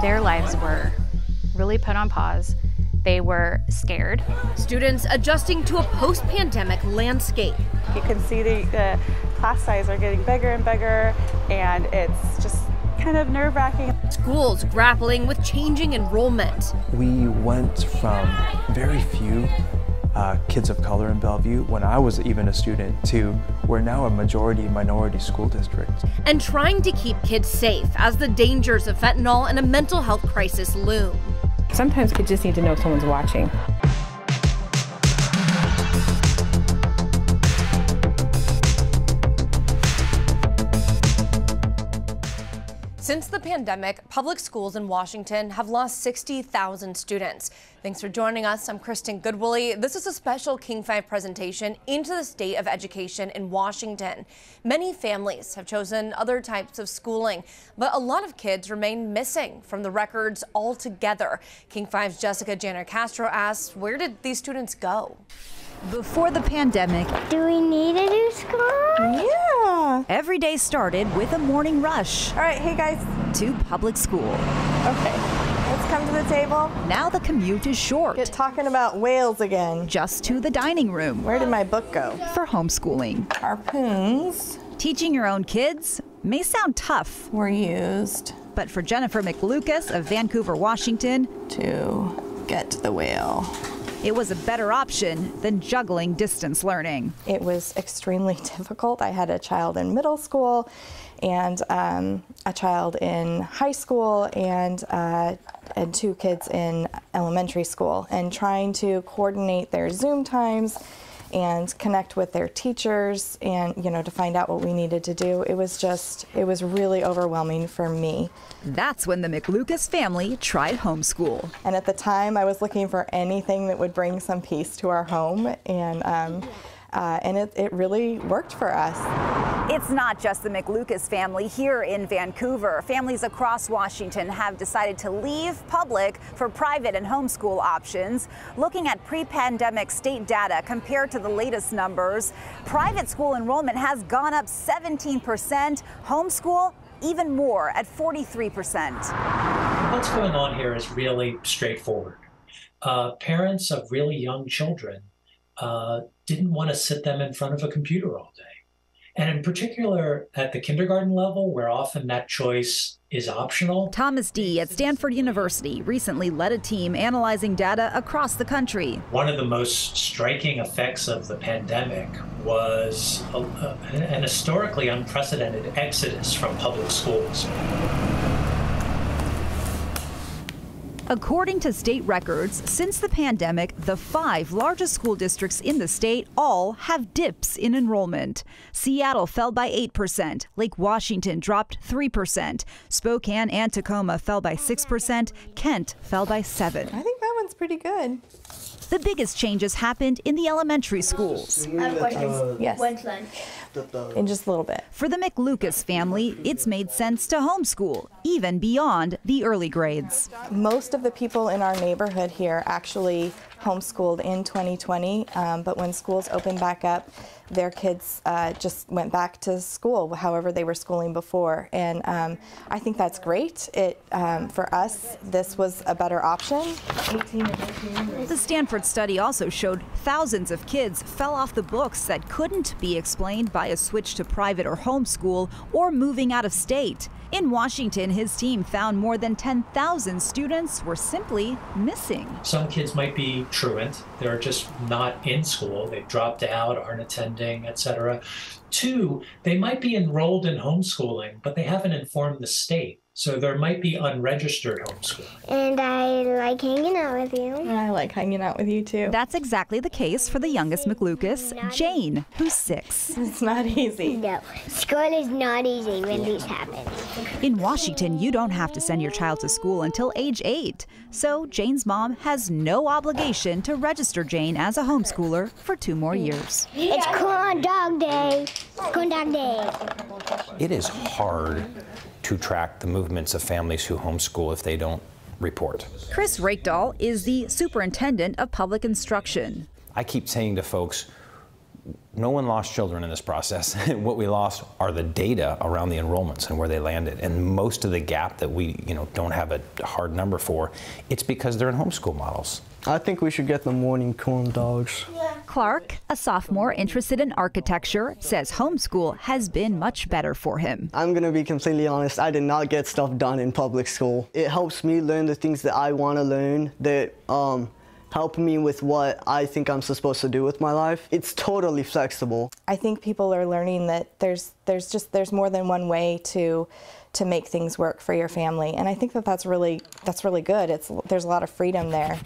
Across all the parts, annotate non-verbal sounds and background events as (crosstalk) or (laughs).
Their lives were really put on pause. They were scared. Students adjusting to a post pandemic landscape. You can see the, the class size are getting bigger and bigger, and it's just kind of nerve wracking. Schools grappling with changing enrollment. We went from very few uh, kids of color in Bellevue when I was even a student to we're now a majority minority school district. And trying to keep kids safe as the dangers of fentanyl and a mental health crisis loom. Sometimes kids just need to know someone's watching. Since the pandemic, public schools in Washington have lost 60,000 students. Thanks for joining us. I'm Kristen Goodwillie. This is a special King 5 presentation into the state of education in Washington. Many families have chosen other types of schooling, but a lot of kids remain missing from the records altogether. King 5's Jessica Janner Castro asks, where did these students go? Before the pandemic, Do we need a new school? Yeah. every day started with a morning rush All right, hey guys. to public school. Okay, let's come to the table. Now the commute is short, Get talking about whales again. just to the dining room Where did my book go? for homeschooling. Harpoons Teaching your own kids may sound tough, were used but for Jennifer McLucas of Vancouver, Washington, to get to the whale. It was a better option than juggling distance learning. It was extremely (laughs) difficult. I had a child in middle school and um, a child in high school and uh, and two kids in elementary school and trying to coordinate their Zoom times and connect with their teachers and you know to find out what we needed to do. It was just it was really overwhelming for me. That's when the McLucas family tried homeschool. and at the time i was looking for anything that would bring some peace to our home. And um, uh, and it, it really worked for us It's not just the McLucas family here in Vancouver. Families across Washington have decided to leave public for private and homeschool options. Looking at pre pandemic state data compared to the latest numbers, private school enrollment has gone up 17%, homeschool even more at 43%. What's going on here is really straightforward. Uh, parents of really young children uh, didn't want to sit them in front of a computer all day. And in particular, at the kindergarten level, where often that choice is optional, Thomas Dee at Stanford University recently led a team analyzing data across the country. one of the most striking effects of the pandemic was a, a, an historically unprecedented exodus from public schools. According to state records, since the pandemic, the five largest school districts in the state all have dips in enrollment. Seattle fell by 8%, Lake Washington dropped 3%, Spokane and Tacoma fell by 6%, Kent fell by 7. i think that one's pretty good The biggest changes happened in the elementary schools. yes When's lunch? in just a little bit For the McLucas family, it's made sense to homeschool, even beyond the early grades. most of the people in our neighborhood here actually homeschooled in 2020 um, but when schools opened back up their kids uh, just went back to school however they were schooling before and um, i think that's great it um, for us this was a better option 18 and 19 The Stanford study also showed thousands of kids fell off the books that couldn't be explained by a switch to private or homeschool or moving out of state. In Washington, his team found more than 10,000 students were simply missing. Some kids might be truant, they're just not in school, they've dropped out, aren't attending, etc. Two, they might be enrolled in homeschooling, but they haven't informed the state. So there might be unregistered homeschooling. And I like hanging out with you. i like hanging out with you too That's exactly the case for the youngest McLucas, Jane, who's six. it's not easy No, school is not easy when this happens. In Washington, you don't have to send your child to school until age eight. So Jane's mom has no obligation to register Jane as a homeschooler for two more years. It's corn dog day. Corn dog day. It is hard to track the movements of families who homeschool if they don't report. Chris Reykdal is the superintendent of public instruction. I keep saying to folks, no one lost children in this process. (laughs) what we lost are the data around the enrollments and where they landed. And most of the gap that we, you know, don't have a hard number for, it's because they're in homeschool models. I think we should get the morning corn dogs. Clark, a sophomore interested in architecture, says homeschool has been much better for him. I'm going to be completely honest, I did not get stuff done in public school. It helps me learn the things that I want to learn that um, help me with what I think I'm supposed to do with my life. It's totally flexible. I think people are learning that there's there's just there's more than one way to to make things work for your family, and I think that that's really that's really good. It's there's a lot of freedom there.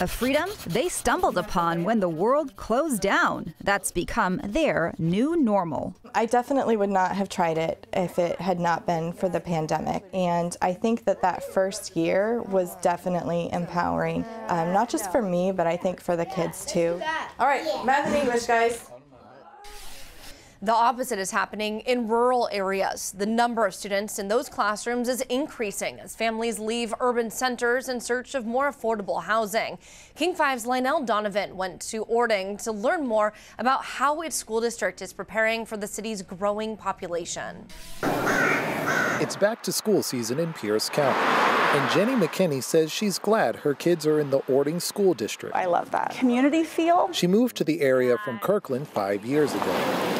A freedom they stumbled upon when the world closed down. That's become their new normal. I definitely would not have tried it if it had not been for the pandemic. And I think that that first year was definitely empowering, um, not just for me, but I think for the kids too. All right, math and English, guys. The opposite is happening in rural areas. The number of students in those classrooms is increasing as families leave urban centers in search of more affordable housing. King 5's Lionel Donovan went to Orting to learn more about how its school district is preparing for the city's growing population. It's back to school season in Pierce County. And Jenny McKinney says she's glad her kids are in the Orting School District. I love that. Community feel. She moved to the area from Kirkland five years ago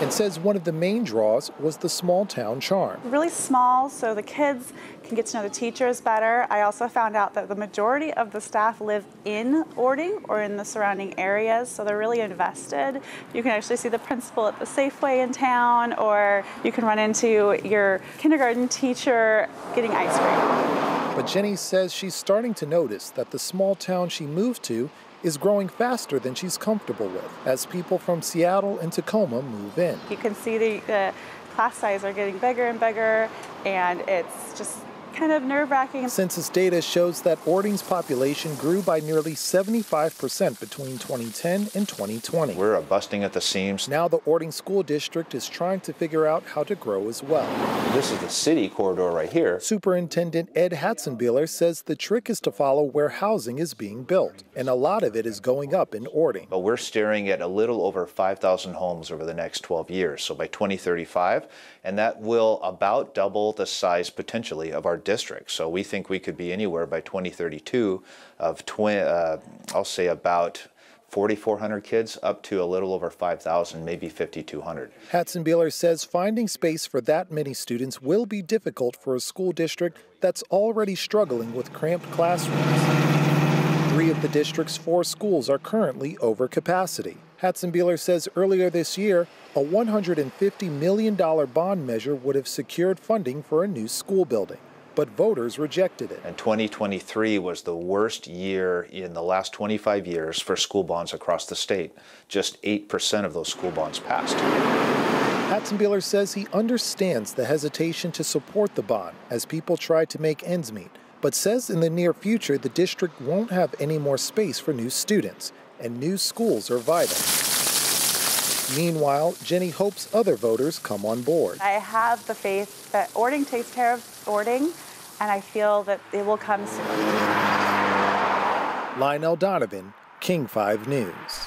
and says one of the main draws was the small town charm. Really small, so the kids can get to know the teachers better. I also found out that the majority of the staff live in Orting or in the surrounding areas, so they're really invested. You can actually see the principal at the Safeway in town, or you can run into your kindergarten teacher getting ice cream. But Jenny says she's starting to notice that the small town she moved to is growing faster than she's comfortable with as people from Seattle and Tacoma move in. You can see the, the class size are getting bigger and bigger, and it's just kind of nerve wracking. Census data shows that Orting's population grew by nearly 75% between 2010 and 2020. We're busting at the seams. Now the Orting School District is trying to figure out how to grow as well. This is the city corridor right here. Superintendent Ed Hatzenbieler says the trick is to follow where housing is being built, and a lot of it is going up in Orting. But we're staring at a little over 5,000 homes over the next 12 years, so by 2035, and that will about double the size potentially of our district. So we think we could be anywhere by 2032 of, twi- uh, I'll say about 4,400 kids up to a little over 5,000, maybe 5,200. Hatzenbieler says finding space for that many students will be difficult for a school district that's already struggling with cramped classrooms. Three of the district's four schools are currently over capacity. Hatzenbieler says earlier this year, a $150 million bond measure would have secured funding for a new school building but voters rejected it. And 2023 was the worst year in the last 25 years for school bonds across the state. Just 8% of those school bonds passed. Hatzenbieler says he understands the hesitation to support the bond as people try to make ends meet, but says in the near future the district won't have any more space for new students, and new schools are vital. Meanwhile, Jenny hopes other voters come on board. I have the faith that Orting takes care of Orting, and I feel that it will come soon. Lionel Donovan, King 5 News.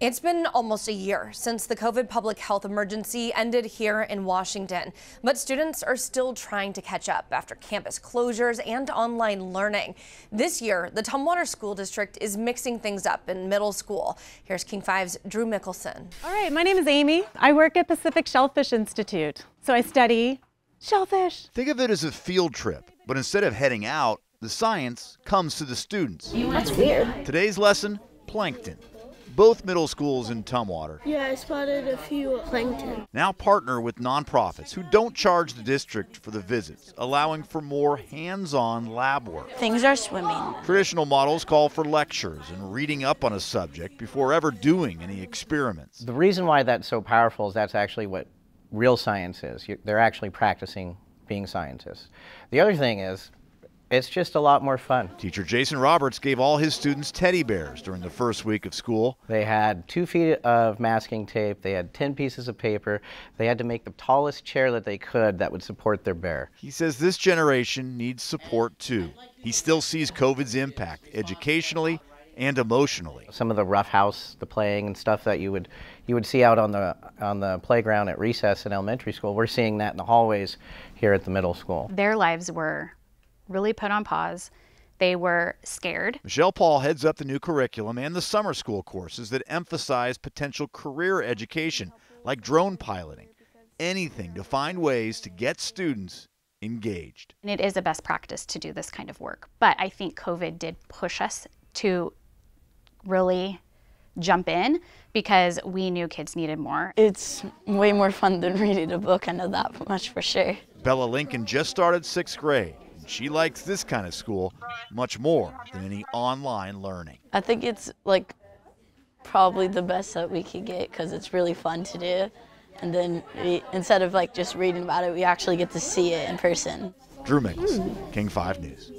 It's been almost a year since the COVID public health emergency ended here in Washington, but students are still trying to catch up after campus closures and online learning. This year, the Tumwater School District is mixing things up in middle school. Here's King 5's Drew Mikkelsen. All right, my name is Amy. I work at Pacific Shellfish Institute. So I study shellfish. Think of it as a field trip, but instead of heading out, the science comes to the students. That's weird. Today's lesson, plankton both middle schools in Tumwater. Yeah, I spotted a few plankton. Now partner with nonprofits who don't charge the district for the visits, allowing for more hands-on lab work. Things are swimming. Traditional models call for lectures and reading up on a subject before ever doing any experiments. The reason why that's so powerful is that's actually what real science is. They're actually practicing being scientists. The other thing is it's just a lot more fun. Teacher Jason Roberts gave all his students teddy bears during the first week of school. They had two feet of masking tape, they had 10 pieces of paper, they had to make the tallest chair that they could that would support their bear. He says this generation needs support too. He still sees COVID's impact educationally and emotionally. Some of the rough house, the playing and stuff that you would you would see out on the on the playground at recess in elementary school, we're seeing that in the hallways here at the middle school. Their lives were really put on pause. They were scared. Michelle Paul heads up the new curriculum and the summer school courses that emphasize potential career education, like drone piloting. Anything to find ways to get students engaged. And it is a best practice to do this kind of work. But I think COVID did push us to really jump in because we knew kids needed more. It's way more fun than reading a book, I know that much for sure. Bella Lincoln just started sixth grade. She likes this kind of school much more than any online learning. I think it's like probably the best that we could get because it's really fun to do. And then we, instead of like just reading about it, we actually get to see it in person. Drew Mickles, King 5 News.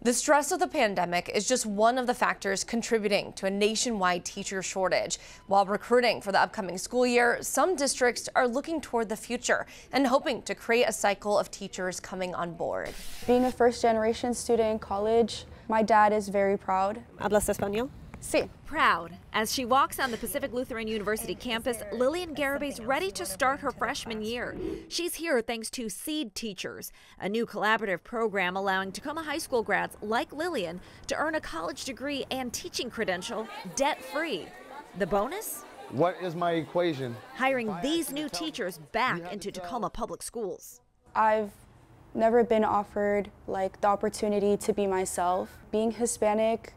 The stress of the pandemic is just one of the factors contributing to a nationwide teacher shortage. While recruiting for the upcoming school year, some districts are looking toward the future and hoping to create a cycle of teachers coming on board. Being a first generation student in college, my dad is very proud. ¿Hablas español? Sí. Proud. As she walks on the Pacific Lutheran University campus, Lillian Garabay's ready to start her freshman year. She's here thanks to Seed Teachers, a new collaborative program allowing Tacoma High School grads like Lillian to earn a college degree and teaching credential debt free. The bonus? What is my equation? Hiring these new teachers back into Tacoma Public Schools. I've never been offered like the opportunity to be myself. Being Hispanic,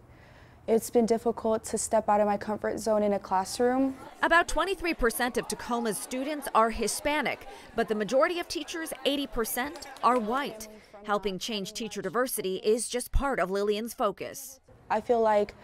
it's been difficult to step out of my comfort zone in a classroom. About 23% of Tacoma's students are Hispanic, but the majority of teachers, 80%, are white. Helping change teacher diversity is just part of Lillian's focus. I feel like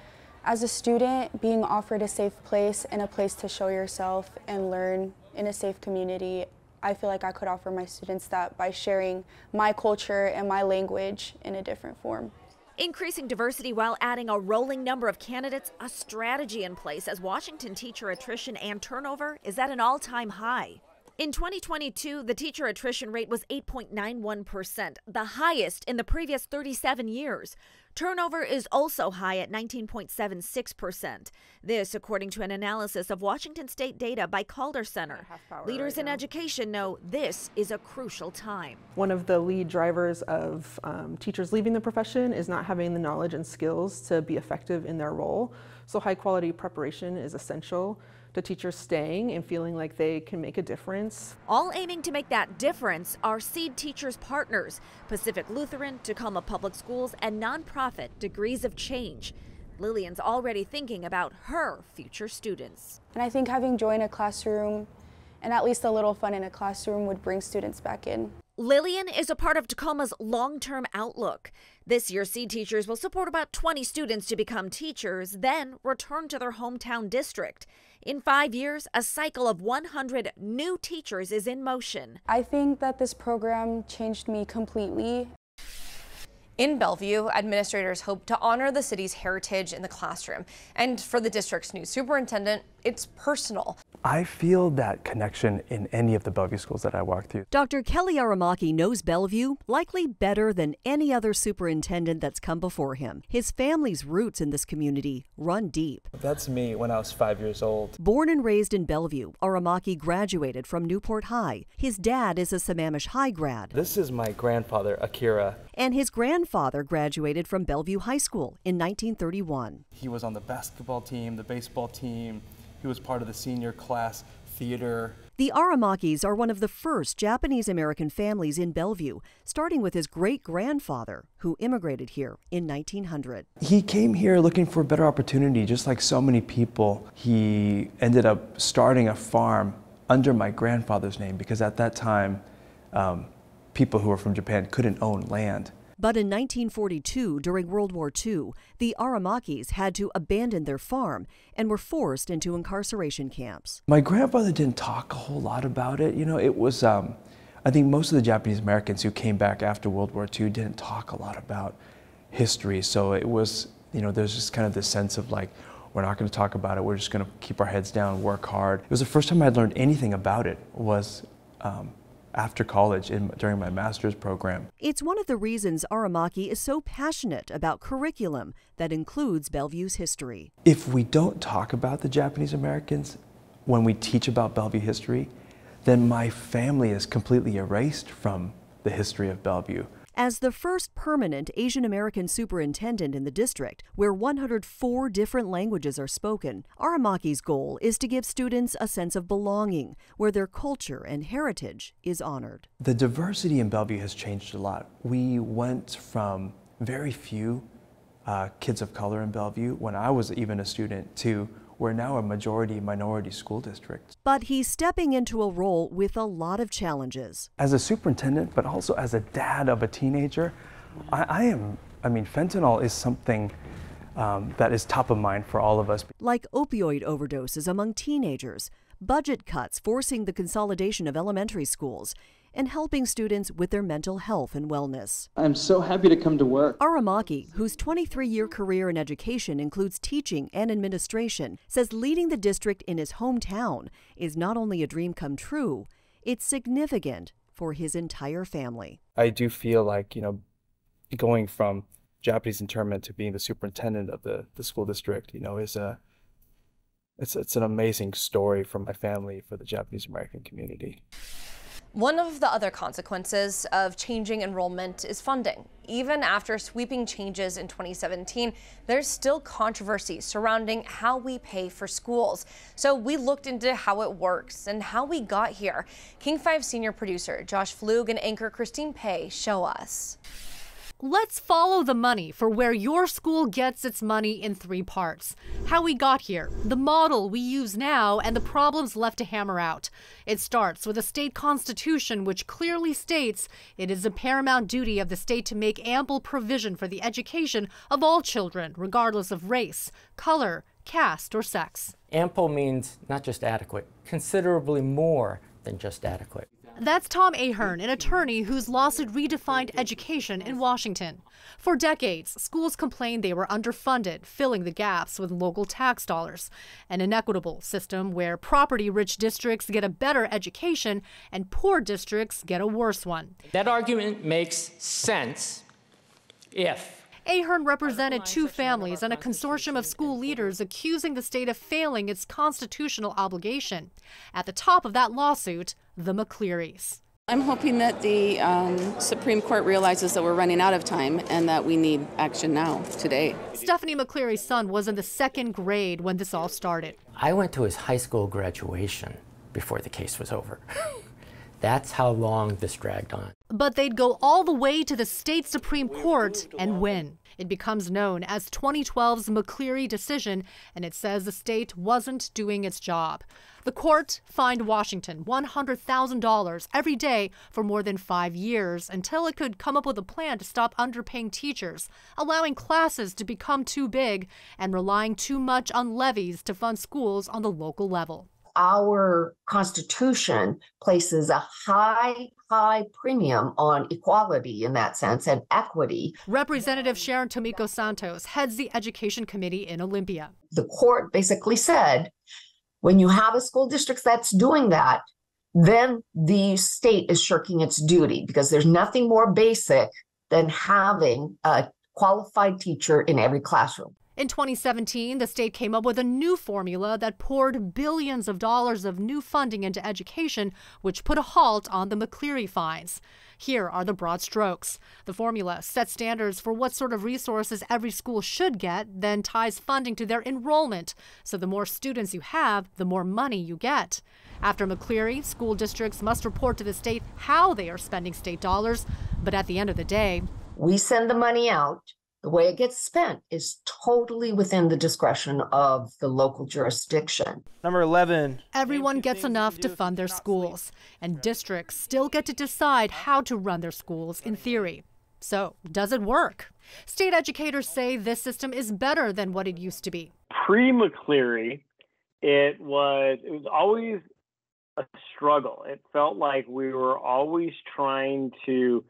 as a student, being offered a safe place and a place to show yourself and learn in a safe community, I feel like I could offer my students that by sharing my culture and my language in a different form. Increasing diversity while adding a rolling number of candidates, a strategy in place as Washington teacher attrition and turnover is at an all time high. In 2022, the teacher attrition rate was 8.91%, the highest in the previous 37 years. Turnover is also high at 19.76%. This, according to an analysis of Washington state data by Calder Center. Leaders right in now. education know this is a crucial time. One of the lead drivers of um, teachers leaving the profession is not having the knowledge and skills to be effective in their role. So, high quality preparation is essential to teachers staying and feeling like they can make a difference. All aiming to make that difference are Seed Teachers partners Pacific Lutheran, Tacoma Public Schools, and nonprofit Degrees of Change. Lillian's already thinking about her future students. And I think having joy in a classroom and at least a little fun in a classroom would bring students back in. Lillian is a part of Tacoma's long term outlook. This year, Seed Teachers will support about 20 students to become teachers, then return to their hometown district. In five years, a cycle of 100 new teachers is in motion. I think that this program changed me completely. In Bellevue, administrators hope to honor the city's heritage in the classroom. And for the district's new superintendent, it's personal. I feel that connection in any of the Bellevue schools that I walk through. Dr. Kelly Aramaki knows Bellevue likely better than any other superintendent that's come before him. His family's roots in this community run deep. That's me when I was five years old. Born and raised in Bellevue, Aramaki graduated from Newport High. His dad is a Sammamish High grad. This is my grandfather, Akira. And his grandfather graduated from Bellevue High School in 1931. He was on the basketball team, the baseball team. He was part of the senior class theater. The Aramakis are one of the first Japanese American families in Bellevue, starting with his great grandfather, who immigrated here in 1900. He came here looking for a better opportunity, just like so many people. He ended up starting a farm under my grandfather's name because at that time, um, people who were from Japan couldn't own land. But in 1942, during World War II, the Aramakis had to abandon their farm and were forced into incarceration camps. My grandfather didn't talk a whole lot about it. You know, it was, um, I think most of the Japanese Americans who came back after World War II didn't talk a lot about history. So it was, you know, there's just kind of this sense of like, we're not going to talk about it. We're just going to keep our heads down, work hard. It was the first time I'd learned anything about it was um, after college in, during my master's program. It's one of the reasons Aramaki is so passionate about curriculum that includes Bellevue's history. If we don't talk about the Japanese Americans when we teach about Bellevue history, then my family is completely erased from the history of Bellevue. As the first permanent Asian American superintendent in the district, where 104 different languages are spoken, Aramaki's goal is to give students a sense of belonging, where their culture and heritage is honored. The diversity in Bellevue has changed a lot. We went from very few uh, kids of color in Bellevue when I was even a student to we're now a majority minority school district. But he's stepping into a role with a lot of challenges. As a superintendent, but also as a dad of a teenager, I, I am, I mean, fentanyl is something um, that is top of mind for all of us. Like opioid overdoses among teenagers, budget cuts forcing the consolidation of elementary schools, and helping students with their mental health and wellness. I'm so happy to come to work. Aramaki, whose 23 year career in education includes teaching and administration, says leading the district in his hometown is not only a dream come true, it's significant for his entire family. I do feel like, you know, going from Japanese internment to being the superintendent of the, the school district, you know, is a it's it's an amazing story for my family, for the Japanese American community. One of the other consequences of changing enrollment is funding. Even after sweeping changes in 2017, there's still controversy surrounding how we pay for schools. So we looked into how it works and how we got here. King 5 senior producer Josh Flug and anchor Christine Pei show us. Let's follow the money for where your school gets its money in three parts. How we got here, the model we use now, and the problems left to hammer out. It starts with a state constitution which clearly states it is a paramount duty of the state to make ample provision for the education of all children, regardless of race, color, caste, or sex. Ample means not just adequate, considerably more than just adequate. That's Tom Ahearne, an attorney whose lawsuit redefined education in Washington. For decades, schools complained they were underfunded, filling the gaps with local tax dollars. An inequitable system where property rich districts get a better education and poor districts get a worse one. That argument makes sense if Ahearne represented two families and a consortium of school leaders accusing the state of failing its constitutional obligation. At the top of that lawsuit, the McClearys. I'm hoping that the um, Supreme Court realizes that we're running out of time and that we need action now, today. Stephanie McCleary's son was in the second grade when this all started. I went to his high school graduation before the case was over. (laughs) That's how long this dragged on. But they'd go all the way to the state Supreme Court and win. It becomes known as 2012's McCleary decision, and it says the state wasn't doing its job. The court fined Washington $100,000 every day for more than five years until it could come up with a plan to stop underpaying teachers, allowing classes to become too big, and relying too much on levies to fund schools on the local level our Constitution places a high, high premium on equality in that sense and equity. Representative Sharon Tomiko Santos heads the Education Committee in Olympia. The court basically said when you have a school district that's doing that, then the state is shirking its duty because there's nothing more basic than having a qualified teacher in every classroom. In 2017, the state came up with a new formula that poured billions of dollars of new funding into education, which put a halt on the McCleary fines. Here are the broad strokes. The formula sets standards for what sort of resources every school should get, then ties funding to their enrollment. So the more students you have, the more money you get. After McCleary, school districts must report to the state how they are spending state dollars. But at the end of the day, we send the money out the way it gets spent is totally within the discretion of the local jurisdiction. Number 11. Everyone gets enough to fund their schools, and districts still get to decide how to run their schools in theory. So, does it work? State educators say this system is better than what it used to be. Pre McCleary, it was it was always a struggle. It felt like we were always trying to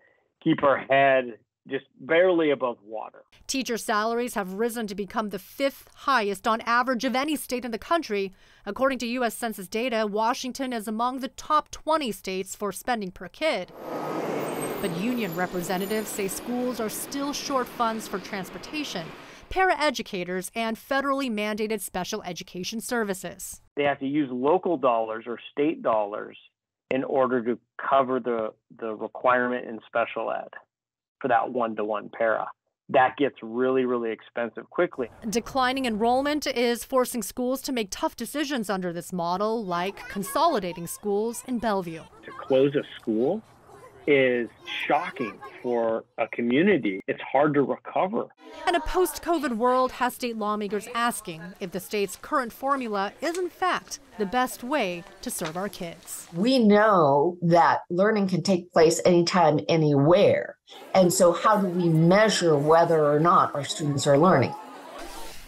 keep our head just barely above water. Teacher salaries have risen to become the fifth highest on average of any state in the country. According to U.S. Census data, Washington is among the top 20 states for spending per kid. But union representatives say schools are still short funds for transportation, paraeducators, and federally mandated special education services. They have to use local dollars or state dollars in order to cover the, the requirement in special ed for that one to one para. That gets really, really expensive quickly. Declining enrollment is forcing schools to make tough decisions under this model, like consolidating schools in Bellevue. To close a school is shocking for a community. It's hard to recover. And a post COVID world has state lawmakers asking if the state's current formula is, in fact, the best way to serve our kids. We know that learning can take place anytime, anywhere. And so, how do we measure whether or not our students are learning?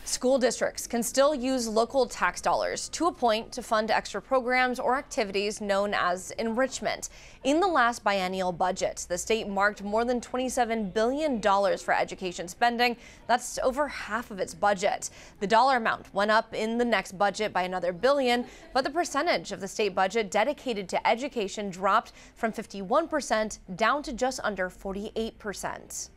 School districts can still use local tax dollars to a point to fund extra programs or activities known as enrichment. In the last biennial budget, the state marked more than $27 billion for education spending. That's over half of its budget. The dollar amount went up in the next budget by another billion, but the percentage of the state budget dedicated to education dropped from 51% down to just under 48%.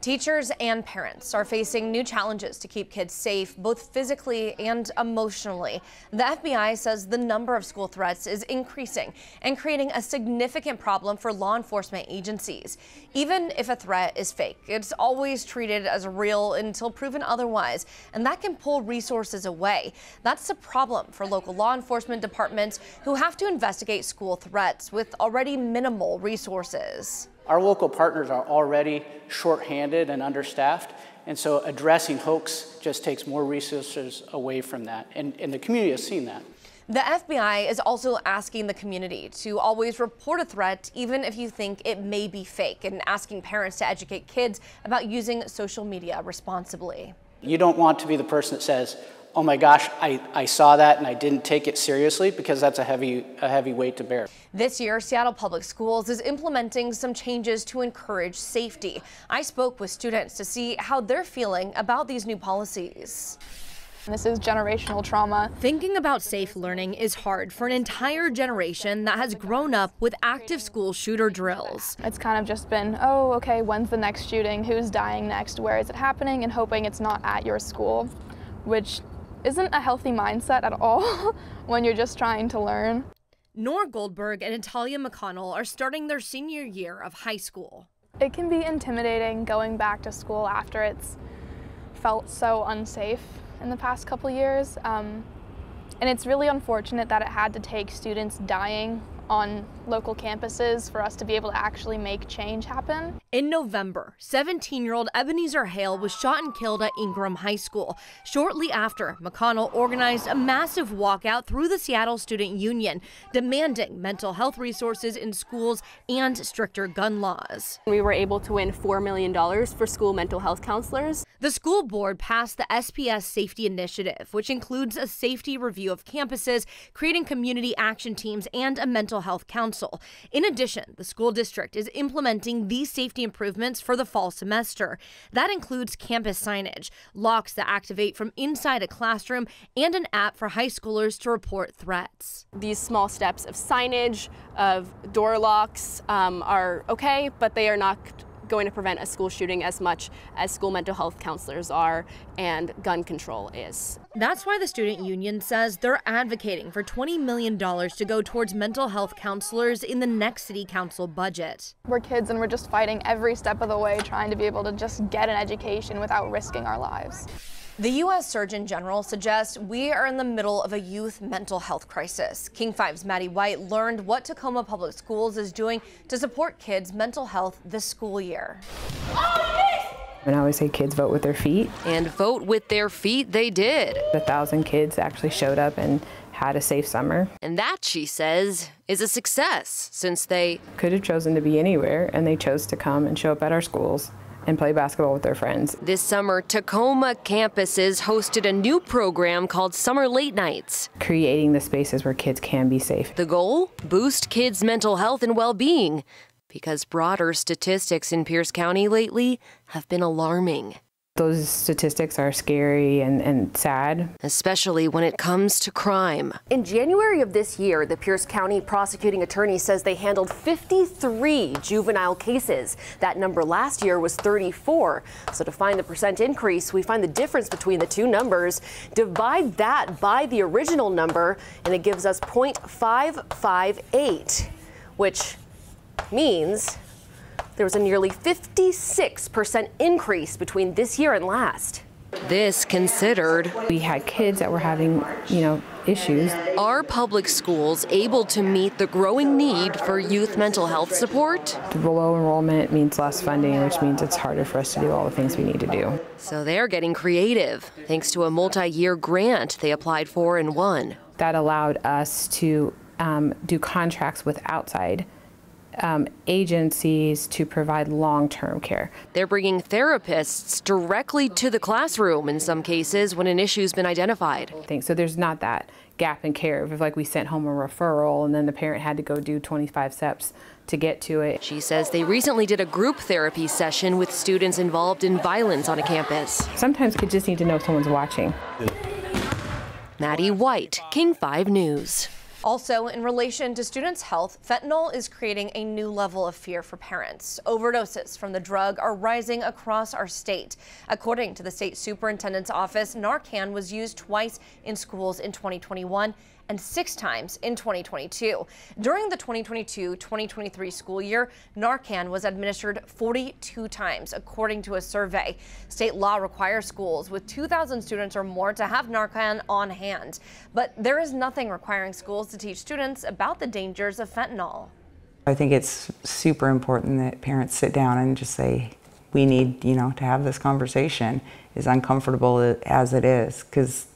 Teachers and parents are facing new challenges to keep kids safe, both physically and emotionally. The FBI says the number of school threats is increasing and creating a significant problem for law enforcement agencies. Even if a threat is fake, it's always treated as real until proven otherwise, and that can pull resources away. That's a problem for local law enforcement departments who have to investigate school threats with already minimal resources. Our local partners are already short-handed and understaffed, and so addressing hoax just takes more resources away from that, and, and the community has seen that. The FBI is also asking the community to always report a threat, even if you think it may be fake, and asking parents to educate kids about using social media responsibly. You don't want to be the person that says, oh my gosh, I, I saw that and I didn't take it seriously because that's a heavy, a heavy weight to bear. This year, Seattle Public Schools is implementing some changes to encourage safety. I spoke with students to see how they're feeling about these new policies. This is generational trauma. Thinking about safe learning is hard for an entire generation that has grown up with active school shooter drills. It's kind of just been, oh, okay, when's the next shooting? Who's dying next? Where is it happening? And hoping it's not at your school, which isn't a healthy mindset at all (laughs) when you're just trying to learn. Nor Goldberg and Natalia McConnell are starting their senior year of high school. It can be intimidating going back to school after it's felt so unsafe in the past couple years. Um, and it's really unfortunate that it had to take students dying on local campuses for us to be able to actually make change happen. In November, 17 year old Ebenezer Haile was shot and killed at Ingraham High School. Shortly after, McConnell organized a massive walkout through the Seattle Student Union, demanding mental health resources in schools and stricter gun laws. We were able to win $4 million for school mental health counselors. The school board passed the SPS Safety Initiative, which includes a safety review of campuses, creating community action teams, and a mental health council. In addition, the school district is implementing these safety improvements for the fall semester. That includes campus signage, locks that activate from inside a classroom, and an app for high schoolers to report threats. These small steps of signage, of door locks um, are okay, but they are not going to prevent a school shooting as much as school mental health counselors are and gun control is. That's why the student union says they're advocating for $20 million to go towards mental health counselors in the next city council budget. We're kids and we're just fighting every step of the way trying to be able to just get an education without risking our lives. The U.S. Surgeon General suggests we are in the middle of a youth mental health crisis. King 5's Maddie White learned what Tacoma Public Schools is doing to support kids' mental health this school year. And I always say kids vote with their feet. And vote with their feet they did. A thousand kids actually showed up and had a safe summer. And that, she says, is a success since they could have chosen to be anywhere and they chose to come and show up at our schools and play basketball with their friends. This summer, Tacoma campuses hosted a new program called Summer Late Nights, creating the spaces where kids can be safe. The goal? Boost kids' mental health and well being. because broader statistics in Pierce County lately have been alarming. Those statistics are scary and, and sad. Especially when it comes to crime. In January of this year, the Pierce County prosecuting attorney says they handled 53 juvenile cases. That number last year was 34. So to find the percent increase, we find the difference between the two numbers, divide that by the original number, and it gives us 0.558, which means there was a nearly 56% increase between this year and last. This considered, we had kids that were having, you know, issues. Are public schools able to meet the growing need for youth mental health support? Low enrollment means less funding, which means it's harder for us to do all the things we need to do. So they're getting creative thanks to a multi year grant they applied for and won. That allowed us to um, do contracts with outside um, agencies to provide long term care. They're bringing therapists directly to the classroom in some cases when an issue's been identified. So there's not that gap in care if like we sent home a referral and then the parent had to go do 25 steps to get to it. She says they recently did a group therapy session with students involved in violence on a campus. Sometimes kids just need to know someone's watching. Maddie White, King 5 News. Also, in relation to students' health, fentanyl is creating a new level of fear for parents. Overdoses from the drug are rising across our state. According to the state superintendent's office, Narcan was used twice in schools in 2021 and six times in 2022. During the 2022-2023 school year, Narcan was administered 42 times, according to a survey. State law requires schools with 2,000 students or more to have Narcan on hand. But there is nothing requiring schools to teach students about the dangers of fentanyl. I think it's super important that parents sit down and just say, we need, you know, to have this conversation, as uncomfortable as it is, because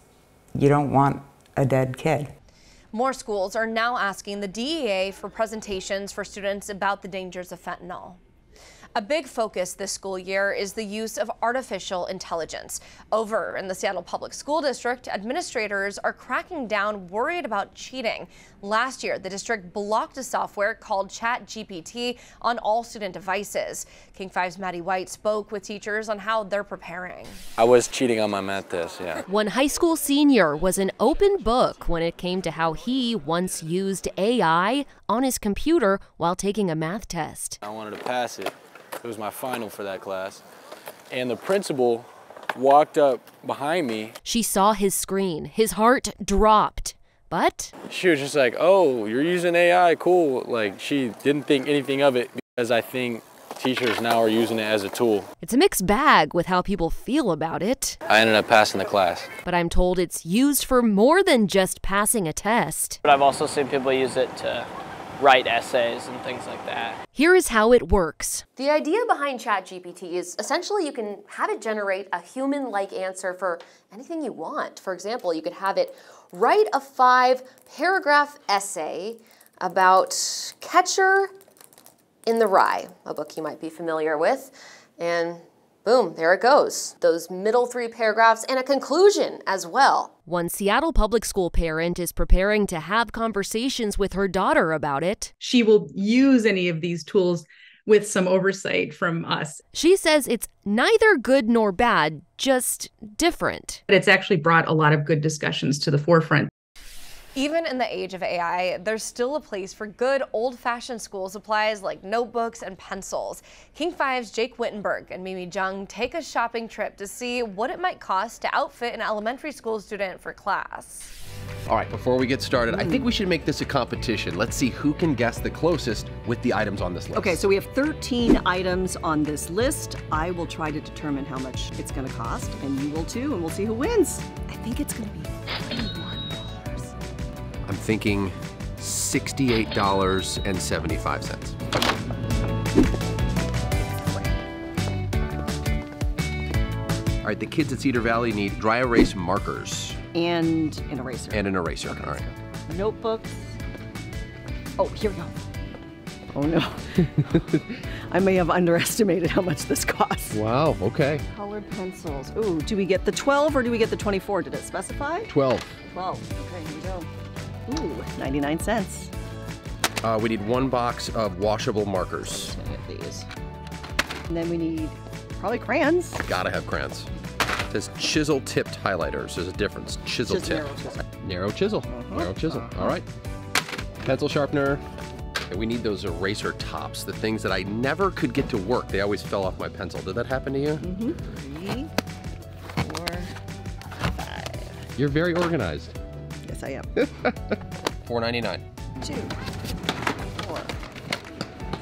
you don't want a dead kid. More schools are now asking the DEA for presentations for students about the dangers of fentanyl. A big focus this school year is the use of artificial intelligence. Over in the Seattle Public School District, administrators are cracking down worried about cheating. Last year, the district blocked a software called ChatGPT on all student devices. King 5's Maddie White spoke with teachers on how they're preparing. I was cheating on my math test, yeah. One high school senior was an open book when it came to how he once used AI on his computer while taking a math test. I wanted to pass it. It was my final for that class. And the principal walked up behind me. She saw his screen. His heart dropped. But she was just like, "Oh, you're using AI, cool." Like she didn't think anything of it because I think teachers now are using it as a tool. It's a mixed bag with how people feel about it. I ended up passing the class. But I'm told it's used for more than just passing a test. But I've also seen people use it to write essays and things like that. Here is how it works. The idea behind ChatGPT is essentially you can have it generate a human like answer for anything you want. For example, you could have it write a five paragraph essay about Catcher in the Rye, a book you might be familiar with. And boom, there it goes. Those middle three paragraphs and a conclusion as well. One Seattle public school parent is preparing to have conversations with her daughter about it. She will use any of these tools with some oversight from us. She says it's neither good nor bad, just different. But it's actually brought a lot of good discussions to the forefront. Even in the age of AI, there's still a place for good old-fashioned school supplies like notebooks and pencils. King 5's Jake Whittenberg and Mimi Jung take a shopping trip to see what it might cost to outfit an elementary school student for class. All right, before we get started, I think we should make this a competition. Let's see who can guess the closest with the items on this list. Okay, so we have 13 items on this list. I will try to determine how much it's going to cost, and you will too, and we'll see who wins. I think it's going to be I'm thinking $68.75. All right, the kids at Cedar Valley need dry erase markers. And an eraser. And an eraser, okay. all right. Notebooks. Oh, here we go. Oh no. (laughs) I may have underestimated how much this costs. Wow, okay. Colored pencils. Ooh, do we get the 12 or do we get the 24? Did it specify? 12. 12. Okay, here we go. Ooh, 99 cents. Uh, we need one box of washable markers. these. And then we need probably crayons. Gotta have crayons. It says chisel tipped highlighters. There's a difference. Chisel Just tip. narrow chisel. Narrow chisel. Narrow chisel. All right. Pencil sharpener. And we need those eraser tops, the things that I never could get to work. They always fell off my pencil. Did that happen to you? Mm-hmm. Three, four, five. You're very organized. I am. (laughs) Four ninety nine. Two, four,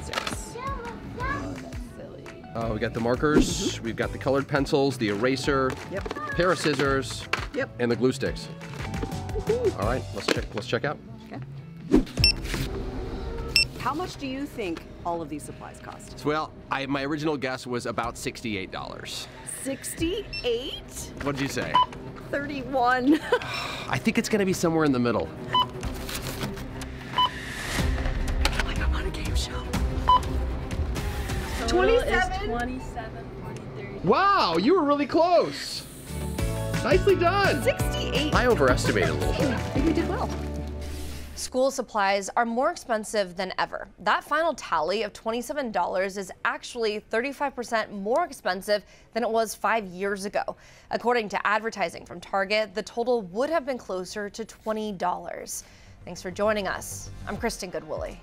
six. Uh, we got the markers. We've got the colored pencils, the eraser, Yep. pair of scissors, Yep. and the glue sticks. All right, let's check. Let's check out. How much do you think all of these supplies cost? Well, I, my original guess was about sixty-eight dollars. 68? What did you say? 31. I think it's gonna be somewhere in the middle. like I'm on a game show. 27. 27, Wow, you were really close. Nicely done. 68. I overestimated a little bit. I think we did well. School supplies are more expensive than ever. That final tally of $27 is actually 35% more expensive than it was five years ago. According to advertising from Target, the total would have been closer to $20. Thanks for joining us. I'm Kristen Goodwillie.